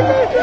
Hallelujah.